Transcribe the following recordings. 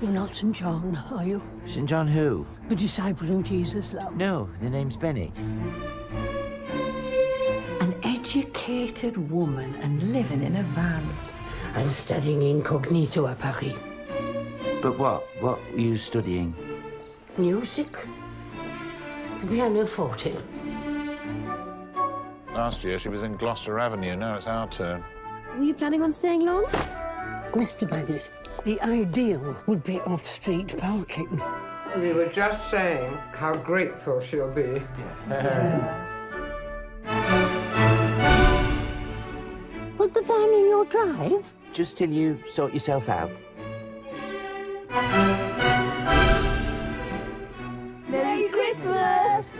You're not St. John, are you? St. John who? The disciple whom Jesus loved. No, the name's Bennett. An educated woman and living in a van. And studying incognito at Paris. But what? What were you studying? Music? The pianoforte. Last year she was in Gloucester Avenue. Now it's our turn. Were you planning on staying long? Mr. Bennett, the ideal would be off-street parking. We were just saying how grateful she'll be. Put the van in your drive? Just till you sort yourself out. Merry Christmas!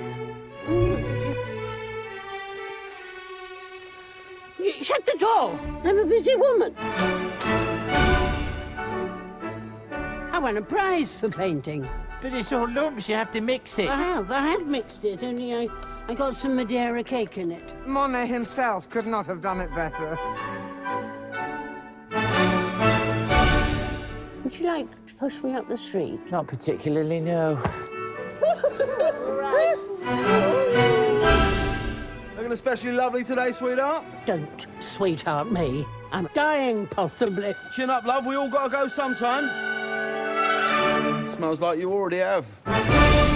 Shut the door! I'm a busy woman. I won a prize for painting. But it's all lumps, you have to mix it. I have, I have mixed it, only I, I got some Madeira cake in it. Monet himself could not have done it better. Would you like to push me up the street? Not particularly, no. Looking especially lovely today, sweetheart. Don't sweetheart me. I'm dying, possibly. Chin up, love. We all gotta go sometime smells like you already have.